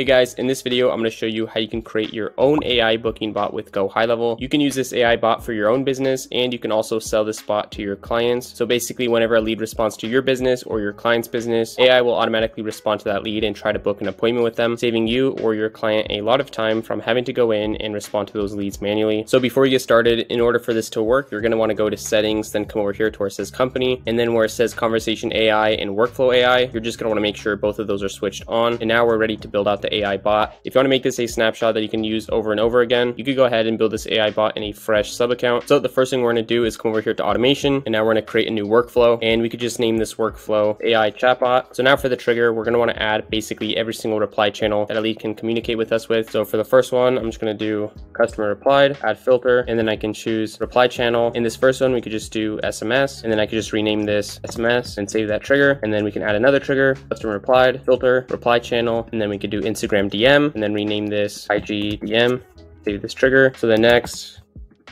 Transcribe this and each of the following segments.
Hey guys, in this video, I'm going to show you how you can create your own AI booking bot with GoHighLevel. You can use this AI bot for your own business and you can also sell this bot to your clients. So basically, whenever a lead responds to your business or your client's business, AI will automatically respond to that lead and try to book an appointment with them, saving you or your client a lot of time from having to go in and respond to those leads manually. So before you get started, in order for this to work, you're going to want to go to settings, then come over here to where it says company, and then where it says conversation AI and workflow AI, you're just going to want to make sure both of those are switched on. And now we're ready to build out the AI bot. If you want to make this a snapshot that you can use over and over again, you could go ahead and build this AI bot in a fresh sub account. So the first thing we're going to do is come over here to automation, and now we're going to create a new workflow, and we could just name this workflow AI chatbot. So now for the trigger, we're going to want to add basically every single reply channel that lead can communicate with us with. So for the first one, I'm just going to do customer replied, add filter, and then I can choose reply channel. In this first one, we could just do SMS, and then I could just rename this SMS and save that trigger, and then we can add another trigger, customer replied, filter, reply channel, and then we could do Instagram DM, and then rename this IG DM, save this trigger. So the next,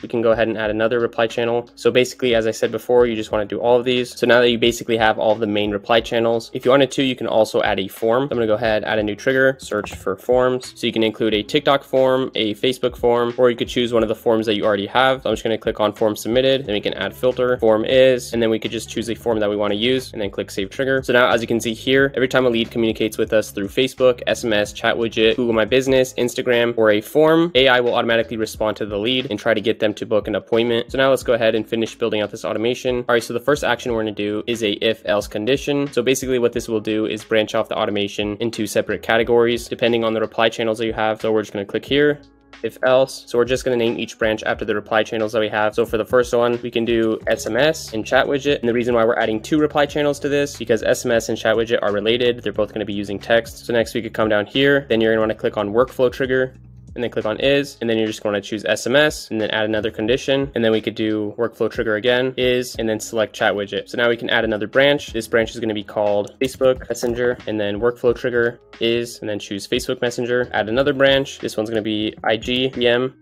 we can go ahead and add another reply channel. So basically, as I said before, you just want to do all of these. So now that you basically have all the main reply channels, if you wanted to, you can also add a form. I'm going to go ahead, and add a new trigger, search for forms. So you can include a TikTok form, a Facebook form, or you could choose one of the forms that you already have. So I'm just going to click on form submitted. Then we can add filter, form is, and then we could just choose a form that we want to use and then click save trigger. So now as you can see here, every time a lead communicates with us through Facebook, SMS, chat widget, Google My Business, Instagram, or a form, AI will automatically respond to the lead and try to get them to book an appointment. So now let's go ahead and finish building out this automation. All right, so the first action we're gonna do is a if else condition. So basically what this will do is branch off the automation into separate categories depending on the reply channels that you have. So we're just gonna click here if else. So we're just going to name each branch after the reply channels that we have. So for the first one, we can do SMS and chat widget. And the reason why we're adding two reply channels to this, because SMS and chat widget are related. They're both going to be using text. So next we could come down here. Then you're going to want to click on workflow trigger and then click on is, and then you're just going to choose SMS and then add another condition. And then we could do workflow trigger again, is, and then select chat widget. So now we can add another branch. This branch is going to be called Facebook Messenger, and then workflow trigger is, and then choose Facebook Messenger. Add another branch. This one's going to be IGDM.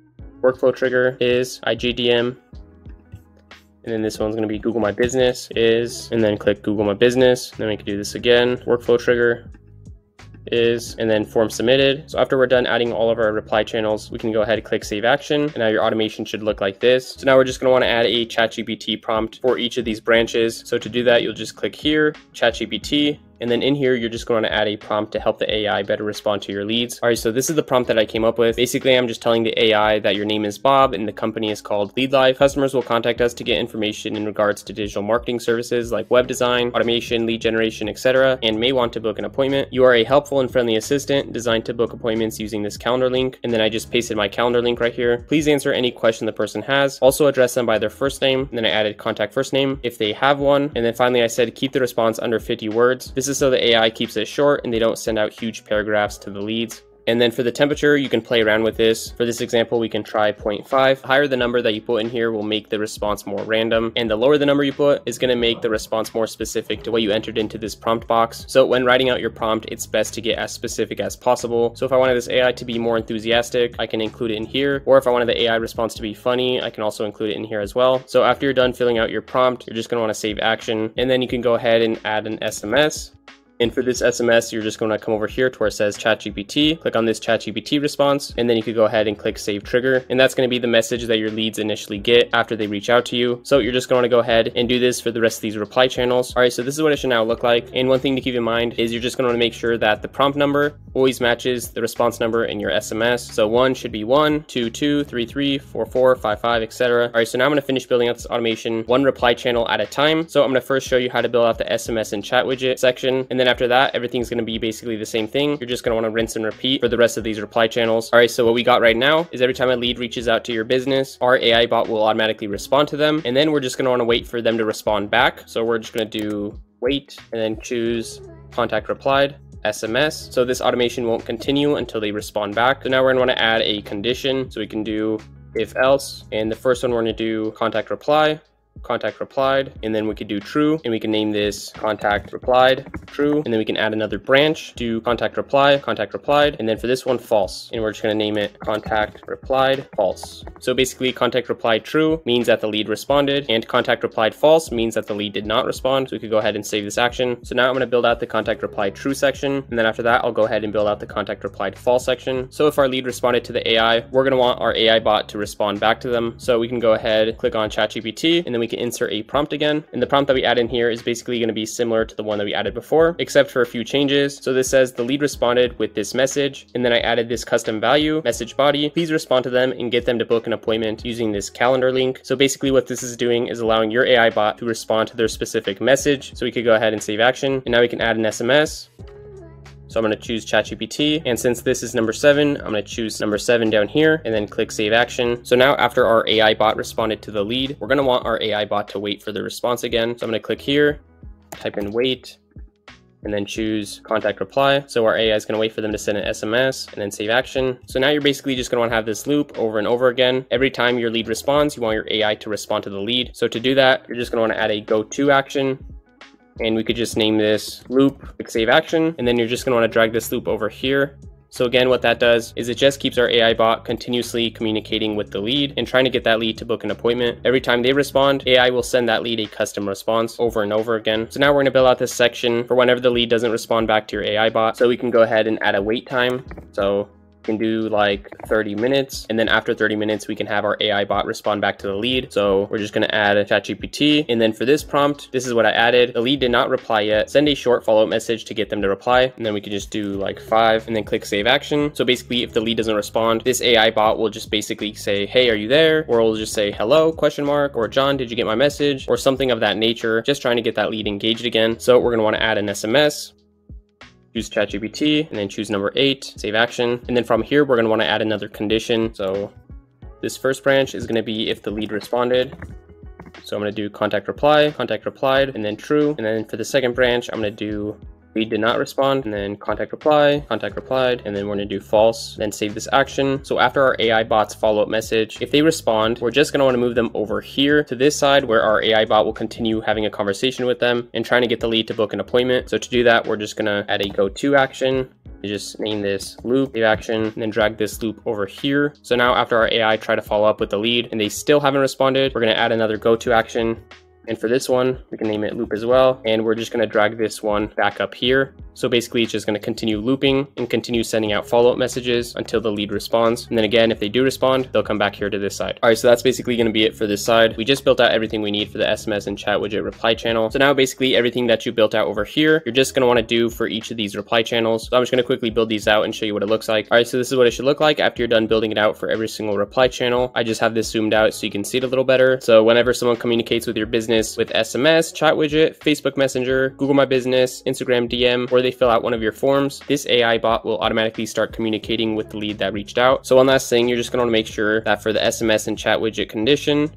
Workflow trigger is IGDM. And then this one's going to be Google My Business is, and then click Google My Business. And then we can do this again. Workflow trigger is, and then form submitted. So after we're done adding all of our reply channels, we can go ahead and click save action. And now your automation should look like this. So now we're just gonna wanna add a ChatGPT prompt for each of these branches. So to do that, you'll just click here, ChatGPT, and then in here, you're just going to add a prompt to help the AI better respond to your leads. All right, so this is the prompt that I came up with. Basically, I'm just telling the AI that your name is Bob and the company is called Lead LeadLife. Customers will contact us to get information in regards to digital marketing services like web design, automation, lead generation, etc., and may want to book an appointment. You are a helpful and friendly assistant designed to book appointments using this calendar link. And then I just pasted my calendar link right here. Please answer any question the person has. Also address them by their first name. And then I added contact first name if they have one. And then finally, I said keep the response under 50 words. This is so the AI keeps it short and they don't send out huge paragraphs to the leads. And then for the temperature, you can play around with this. For this example, we can try 0.5. The higher the number that you put in here will make the response more random. And the lower the number you put is gonna make the response more specific to what you entered into this prompt box. So when writing out your prompt, it's best to get as specific as possible. So if I wanted this AI to be more enthusiastic, I can include it in here. Or if I wanted the AI response to be funny, I can also include it in here as well. So after you're done filling out your prompt, you're just gonna wanna save action. And then you can go ahead and add an SMS. And for this SMS, you're just going to come over here to where it says ChatGPT, click on this ChatGPT response, and then you could go ahead and click Save Trigger. And that's going to be the message that your leads initially get after they reach out to you. So you're just going to go ahead and do this for the rest of these reply channels. All right, so this is what it should now look like. And one thing to keep in mind is you're just going to make sure that the prompt number always matches the response number in your SMS. So one should be one, two, two, three, three, four, four, five, five, etc. All right, so now I'm to finish building out this automation one reply channel at a time. So I'm to first show you how to build out the SMS and chat widget section. And then after that, everything's to be basically the same thing. You're just want to rinse and repeat for the rest of these reply channels. All right, so what we got right now is every time a lead reaches out to your business, our AI bot will automatically respond to them. And then we're just want to wait for them to respond back. So we're just to do wait and then choose contact replied. SMS. So this automation won't continue until they respond back. So now we're gonna wanna add a condition. So we can do if else. And the first one we're gonna do contact reply contact replied, and then we could do true, and we can name this contact replied true, and then we can add another branch, do contact reply, contact replied, and then for this one, false, and we're just gonna name it contact replied false. So basically contact replied true means that the lead responded, and contact replied false means that the lead did not respond, so we could go ahead and save this action. So now I'm gonna build out the contact replied true section, and then after that, I'll go ahead and build out the contact replied false section. So if our lead responded to the AI, we're gonna want our AI bot to respond back to them. So we can go ahead, click on ChatGPT, and then we can insert a prompt again. And the prompt that we add in here is basically going to be similar to the one that we added before, except for a few changes. So this says the lead responded with this message, and then I added this custom value, message body. Please respond to them and get them to book an appointment using this calendar link. So basically what this is doing is allowing your AI bot to respond to their specific message. So we could go ahead and save action. And now we can add an SMS. So I'm going to choose ChatGPT. And since this is number seven, I'm going to choose number seven down here and then click save action. So now after our AI bot responded to the lead, we're going to want our AI bot to wait for the response again. So I'm going to click here, type in wait, and then choose contact reply. So our AI is going to wait for them to send an SMS and then save action. So now you're basically just going to want to have this loop over and over again. Every time your lead responds, you want your AI to respond to the lead. So to do that, you're just going to want to add a go to action and we could just name this loop, click save action, and then you're just gonna wanna drag this loop over here. So again, what that does is it just keeps our AI bot continuously communicating with the lead and trying to get that lead to book an appointment. Every time they respond, AI will send that lead a custom response over and over again. So now we're gonna build out this section for whenever the lead doesn't respond back to your AI bot. So we can go ahead and add a wait time. So can do like 30 minutes. And then after 30 minutes, we can have our AI bot respond back to the lead. So we're just going to add a ChatGPT. And then for this prompt, this is what I added. The lead did not reply yet. Send a short follow-up message to get them to reply. And then we can just do like five and then click save action. So basically, if the lead doesn't respond, this AI bot will just basically say, hey, are you there? Or it'll just say, hello, question mark, or John, did you get my message? Or something of that nature, just trying to get that lead engaged again. So we're going to want to add an SMS choose ChatGPT, and then choose number eight, save action. And then from here, we're gonna wanna add another condition. So this first branch is gonna be if the lead responded. So I'm gonna do contact reply, contact replied, and then true. And then for the second branch, I'm gonna do lead did not respond, and then contact reply, contact replied, and then we're gonna do false, then save this action. So after our AI bot's follow-up message, if they respond, we're just gonna wanna move them over here to this side where our AI bot will continue having a conversation with them and trying to get the lead to book an appointment. So to do that, we're just gonna add a go to action, just name this loop save action and then drag this loop over here. So now after our AI try to follow up with the lead and they still haven't responded, we're going to add another go to action and for this one, we can name it loop as well. And we're just gonna drag this one back up here. So basically it's just gonna continue looping and continue sending out follow-up messages until the lead responds. And then again, if they do respond, they'll come back here to this side. All right, so that's basically gonna be it for this side. We just built out everything we need for the SMS and chat widget reply channel. So now basically everything that you built out over here, you're just gonna wanna do for each of these reply channels. So I'm just gonna quickly build these out and show you what it looks like. All right, so this is what it should look like after you're done building it out for every single reply channel. I just have this zoomed out so you can see it a little better. So whenever someone communicates with your business with SMS, chat widget, Facebook Messenger, Google My Business, Instagram DM, or they fill out one of your forms, this AI bot will automatically start communicating with the lead that reached out. So one last thing, you're just going to make sure that for the SMS and chat widget condition,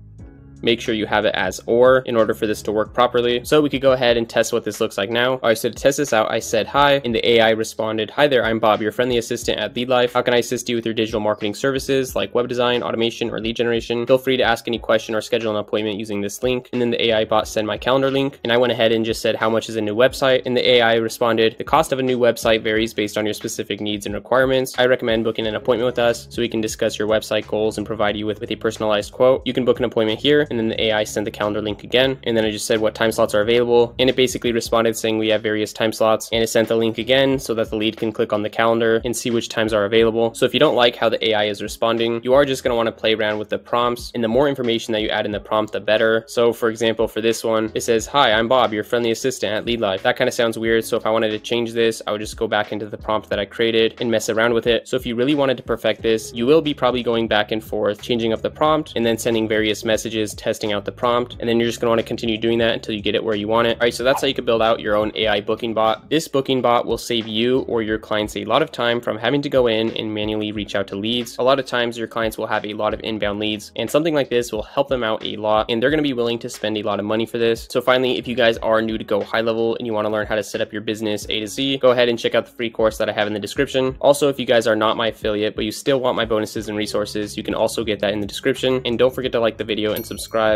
make sure you have it as or in order for this to work properly. So we could go ahead and test what this looks like now. All right, so to test this out, I said hi, and the AI responded, hi there, I'm Bob, your friendly assistant at LeadLife. How can I assist you with your digital marketing services like web design, automation, or lead generation? Feel free to ask any question or schedule an appointment using this link. And then the AI bot sent my calendar link, and I went ahead and just said, how much is a new website? And the AI responded, the cost of a new website varies based on your specific needs and requirements. I recommend booking an appointment with us so we can discuss your website goals and provide you with, with a personalized quote. You can book an appointment here and then the AI sent the calendar link again. And then I just said what time slots are available. And it basically responded saying we have various time slots. And it sent the link again so that the lead can click on the calendar and see which times are available. So if you don't like how the AI is responding, you are just going to want to play around with the prompts. And the more information that you add in the prompt, the better. So for example, for this one, it says, Hi, I'm Bob, your friendly assistant at LeadLife. That kind of sounds weird. So if I wanted to change this, I would just go back into the prompt that I created and mess around with it. So if you really wanted to perfect this, you will be probably going back and forth, changing up the prompt and then sending various messages, testing out the prompt and then you're just going to want to continue doing that until you get it where you want it. All right, so that's how you can build out your own AI booking bot. This booking bot will save you or your clients a lot of time from having to go in and manually reach out to leads. A lot of times your clients will have a lot of inbound leads, and something like this will help them out a lot, and they're going to be willing to spend a lot of money for this. So finally, if you guys are new to GoHighLevel and you want to learn how to set up your business A to Z, go ahead and check out the free course that I have in the description. Also, if you guys are not my affiliate, but you still want my bonuses and resources, you can also get that in the description. And don't forget to like the video and subscribe.